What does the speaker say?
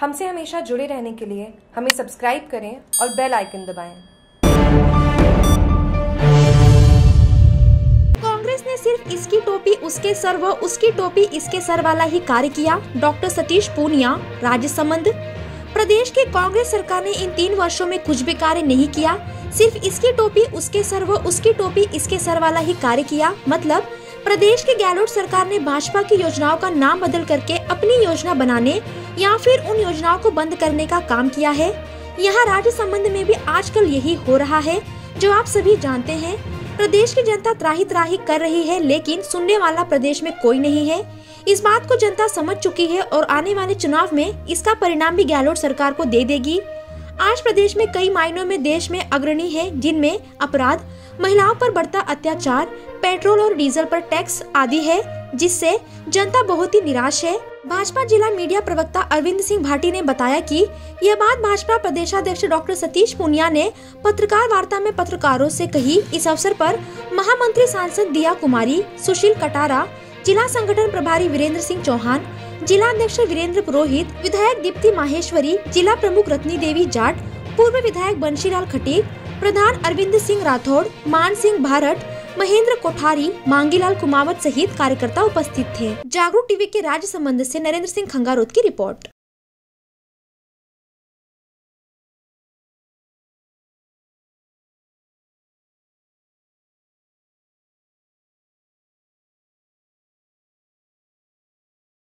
हमसे हमेशा जुड़े रहने के लिए हमें सब्सक्राइब करें और बेल आइकन दबाएँ। कांग्रेस ने सिर्फ़ इसकी टोपी उसके सर व उसकी टोपी इसके सर वाला ही कार्य किया। डॉक्टर सतीश पूनिया, राज्य संबंध। प्रदेश की कांग्रेस सरकार ने इन तीन वर्षों में कुछ भी कार्य नहीं किया। सिर्फ़ इसकी टोपी उसके सर व उसकी टोपी इसके सर वाला ही कार्य किया। मतलब प्रदेश की गहलोत सरकार ने भाजपा की योजनाओं का नाम बदल करके अपनी योजना बनाने या फिर उन योजनाओं को बंद करने का काम किया है? यहाँ राज्य संबंध में भी आजकल यही हो रहा है, जो आप सभी जानते हैं। प्रदेश की जनता त्राही त्राही कर रही है, लेकिन सुनने वाला प्रदेश में कोई नहीं है। इस बात को जनता समझ चुकी है और आने वाले चुनाव में इसका परिणाम भी गहलोत सरकार को दे देगी। आज प्रदेश में कई मायनों में देश में अग्रणी है, जिनमें अपराध, महिलाओं पर बढ़ता अत्याचार, पेट्रोल और डीजल पर टैक्स आदि है। जिससे जनता बहुत ही निराश है। भाजपा जिला मीडिया प्रवक्ता अरविंद सिंह भाटी ने बताया कि यह बात भाजपा प्रदेशाध्यक्ष डॉक्टर सतीश पुनिया ने पत्रकार वार्ता में पत्रकारों से कही। इस अवसर पर महामंत्री सांसद दिया कुमारी, सुशील कटारा, जिला संगठन प्रभारी वीरेंद्र सिंह चौहान, जिला अध्यक्ष वीरेंद्र पुरोहित, विधायक दीप्ति माहेश्वरी, जिला प्रमुख रत्नी देवी जाट, पूर्व विधायक बंशीलाल खटीक, प्रधान अरविंद सिंह राठौड़, मान सिंह भारत महेंद्र कोठारी, मांगीलाल कुमावत सहित कार्यकर्ता उपस्थित थे। जागरूक टीवी के राज्य संबंध से नरेंद्र सिंह खंगारोत की रिपोर्ट।